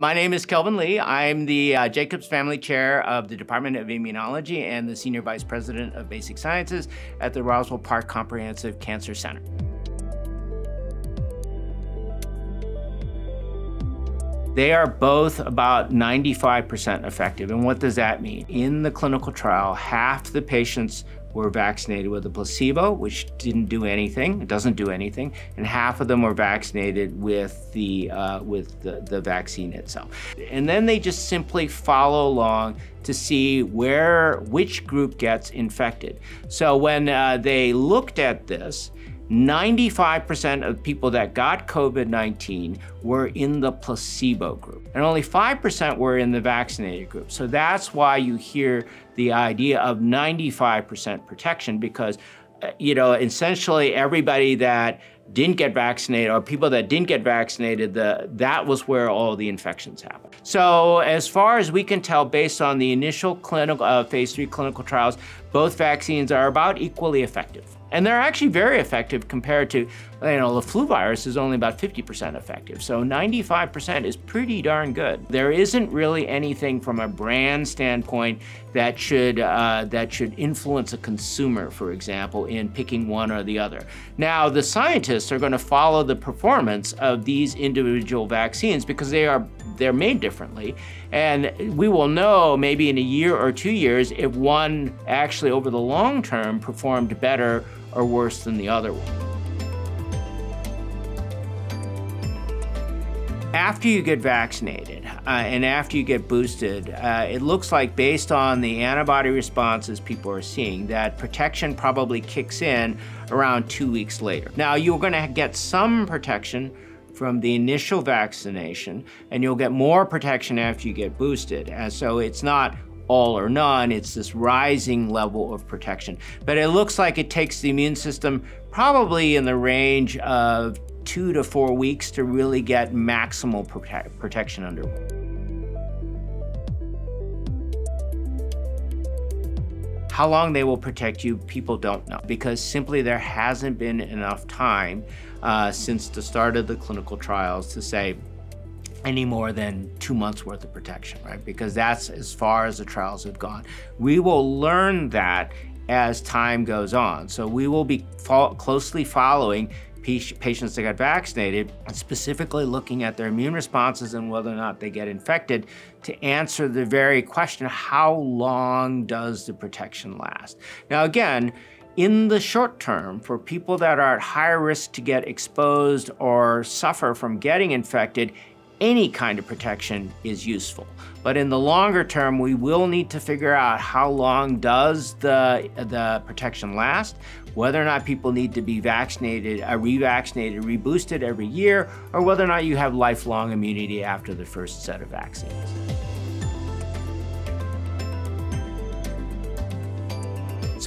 My name is Kelvin Lee. I'm the uh, Jacobs Family Chair of the Department of Immunology and the Senior Vice President of Basic Sciences at the Roswell Park Comprehensive Cancer Center. They are both about 95% effective. And what does that mean? In the clinical trial, half the patients were vaccinated with a placebo, which didn't do anything. It doesn't do anything, and half of them were vaccinated with the uh, with the, the vaccine itself. And then they just simply follow along to see where which group gets infected. So when uh, they looked at this, 95% of people that got COVID-19 were in the placebo group, and only 5% were in the vaccinated group. So that's why you hear the idea of 95% protection because, uh, you know, essentially everybody that didn't get vaccinated or people that didn't get vaccinated, the, that was where all the infections happened. So as far as we can tell, based on the initial clinical, uh, phase three clinical trials, both vaccines are about equally effective. And they're actually very effective compared to, you know, the flu virus is only about 50% effective. So 95% is pretty darn good. There isn't really anything from a brand standpoint that should, uh, that should influence a consumer, for example, in picking one or the other. Now, the scientists are going to follow the performance of these individual vaccines because they are they're made differently. And we will know maybe in a year or two years if one actually over the long term performed better or worse than the other one. After you get vaccinated uh, and after you get boosted, uh, it looks like based on the antibody responses people are seeing that protection probably kicks in around two weeks later. Now you're going to get some protection from the initial vaccination and you'll get more protection after you get boosted. And so it's not all or none, it's this rising level of protection. But it looks like it takes the immune system probably in the range of two to four weeks to really get maximal prote protection under. How long they will protect you, people don't know because simply there hasn't been enough time uh, since the start of the clinical trials to say, any more than two months worth of protection, right? Because that's as far as the trials have gone. We will learn that as time goes on. So we will be fo closely following patients that got vaccinated, specifically looking at their immune responses and whether or not they get infected to answer the very question, how long does the protection last? Now again, in the short term, for people that are at higher risk to get exposed or suffer from getting infected, any kind of protection is useful. But in the longer term, we will need to figure out how long does the, the protection last, whether or not people need to be vaccinated, uh, revaccinated, reboosted every year, or whether or not you have lifelong immunity after the first set of vaccines.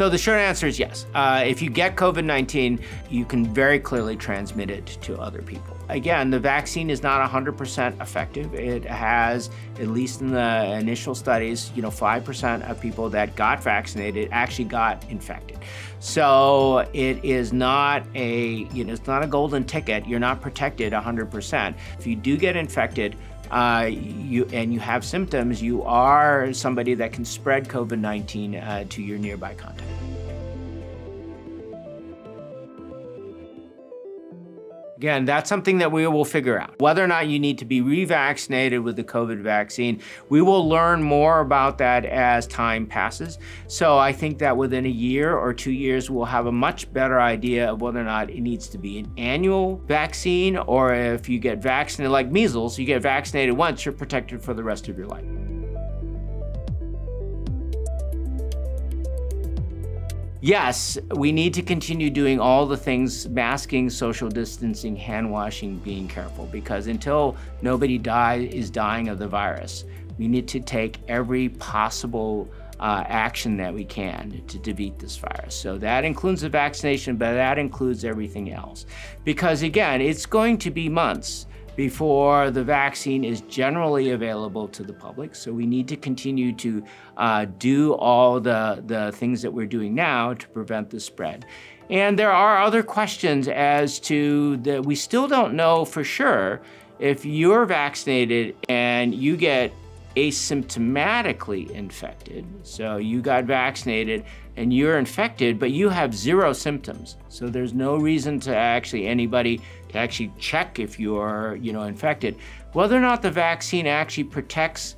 So the short answer is yes. Uh, if you get COVID-19, you can very clearly transmit it to other people. Again, the vaccine is not 100% effective. It has, at least in the initial studies, you know, 5% of people that got vaccinated actually got infected. So it is not a, you know, it's not a golden ticket. You're not protected 100%. If you do get infected, uh, you, and you have symptoms, you are somebody that can spread COVID-19 uh, to your nearby contact. Again, that's something that we will figure out. Whether or not you need to be revaccinated with the COVID vaccine, we will learn more about that as time passes. So I think that within a year or two years, we'll have a much better idea of whether or not it needs to be an annual vaccine or if you get vaccinated, like measles, you get vaccinated once, you're protected for the rest of your life. Yes, we need to continue doing all the things, masking, social distancing, hand washing, being careful, because until nobody die, is dying of the virus, we need to take every possible uh, action that we can to defeat this virus. So that includes the vaccination, but that includes everything else. Because again, it's going to be months before the vaccine is generally available to the public. So we need to continue to uh, do all the, the things that we're doing now to prevent the spread. And there are other questions as to that we still don't know for sure if you're vaccinated and you get asymptomatically infected, so you got vaccinated and you're infected, but you have zero symptoms. So there's no reason to actually anybody to actually check if you're, you know, infected. Whether or not the vaccine actually protects,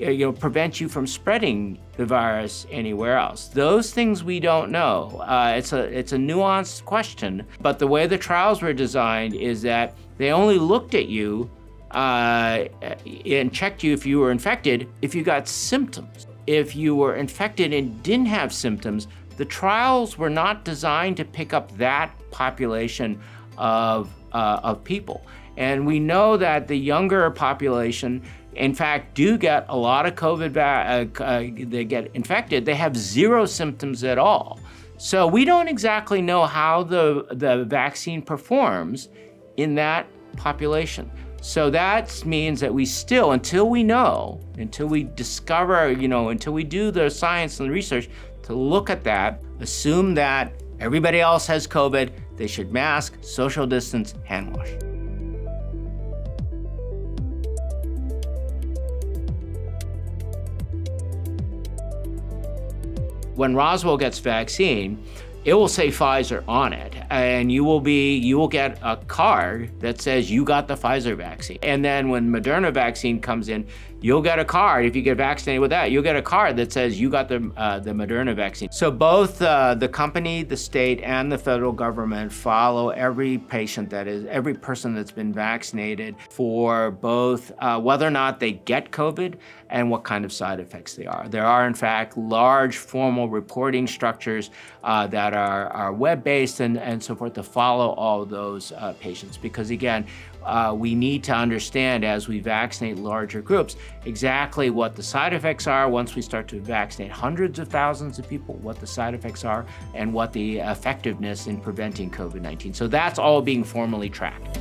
uh, you know, prevents you from spreading the virus anywhere else. Those things we don't know. Uh, it's a it's a nuanced question. But the way the trials were designed is that they only looked at you uh, and checked you if you were infected if you got symptoms. If you were infected and didn't have symptoms, the trials were not designed to pick up that population of, uh, of people. And we know that the younger population, in fact, do get a lot of COVID, uh, uh, they get infected, they have zero symptoms at all. So we don't exactly know how the, the vaccine performs in that population. So that means that we still, until we know, until we discover, you know, until we do the science and the research to look at that, assume that everybody else has COVID, they should mask, social distance, hand wash. When Roswell gets vaccine, it will say Pfizer on it and you will be you will get a card that says you got the Pfizer vaccine. And then when Moderna vaccine comes in, you'll get a card if you get vaccinated with that. You'll get a card that says you got the uh, the Moderna vaccine. So both uh, the company, the state, and the federal government follow every patient that is every person that's been vaccinated for both uh, whether or not they get COVID and what kind of side effects they are. There are in fact large formal reporting structures uh, that are, are web-based and, and so forth to follow all those uh, patients because again uh, we need to understand as we vaccinate larger groups exactly what the side effects are once we start to vaccinate hundreds of thousands of people, what the side effects are, and what the effectiveness in preventing COVID-19. So that's all being formally tracked.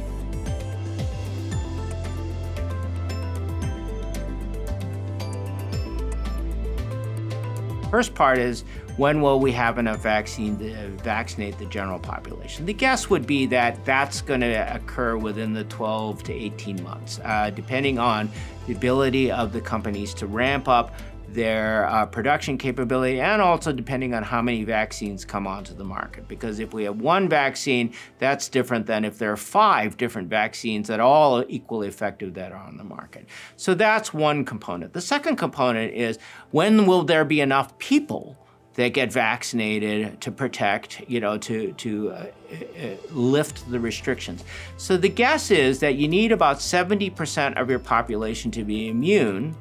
First part is when will we have enough vaccine to vaccinate the general population? The guess would be that that's going to occur within the 12 to 18 months, uh, depending on the ability of the companies to ramp up their uh, production capability and also depending on how many vaccines come onto the market. Because if we have one vaccine, that's different than if there are five different vaccines that are all equally effective that are on the market. So that's one component. The second component is when will there be enough people that get vaccinated to protect, you know, to, to uh, uh, lift the restrictions. So the guess is that you need about 70% of your population to be immune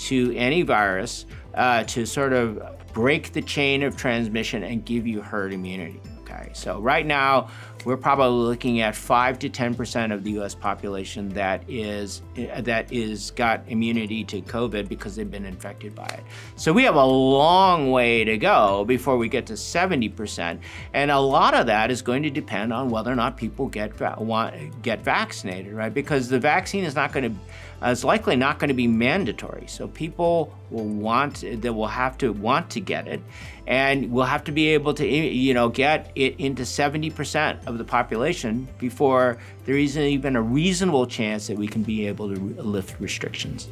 to any virus uh, to sort of break the chain of transmission and give you herd immunity. Okay, so right now we're probably looking at five to ten percent of the U.S. population that is that is got immunity to COVID because they've been infected by it. So we have a long way to go before we get to 70 percent, and a lot of that is going to depend on whether or not people get want get vaccinated, right? Because the vaccine is not going to Uh, is likely not going to be mandatory. So people will want, they will have to want to get it, and we'll have to be able to, eh, you know, get it into 70% of the population before there isn't even a reasonable chance that we can be able to lift restrictions.